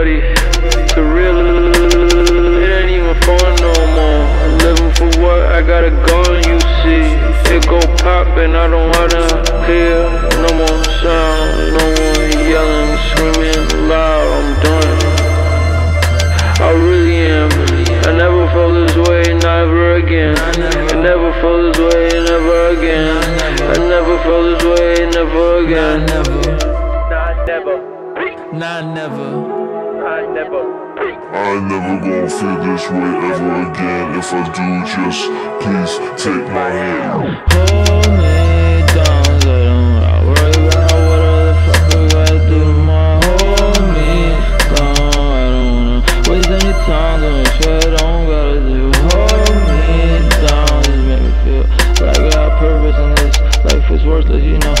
buddy. The real, it ain't even fun no more. I'm living for what I got a gun. you see. It go pop, and I don't wanna hear no more sound, no more yelling, screaming loud. I'm done. I really am. I never felt this way, never again. I never felt this way, never again. I never felt this way, never again. Nah, never. Nah, never. Nah, never. I never gon' feel this way ever again. If I do, just please take my hand. Hold me down, so don't I worry about what the fuck I gotta do tomorrow. Hold me down, I don't wanna waste any time doing shit I don't gotta do. Hold me down, just make me feel like I got purpose in this life is worthless, you know.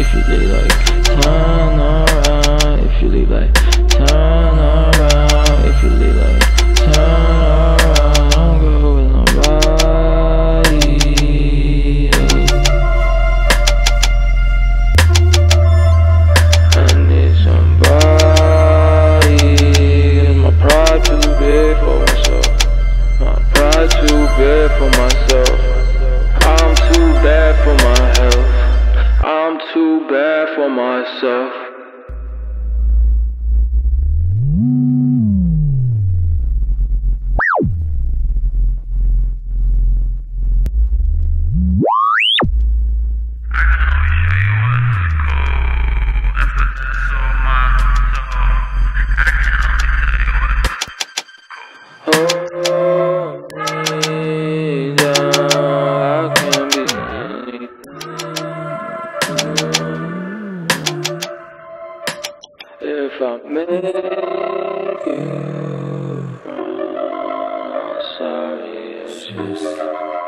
If you leave like turn around, if you leave like turn around, if you leave like turn around, don't go with nobody. I need somebody. Cause my pride too big for myself. My pride too big for myself. I'm too bad for my health. I'm too bad for myself. from me. Sorry, it's just.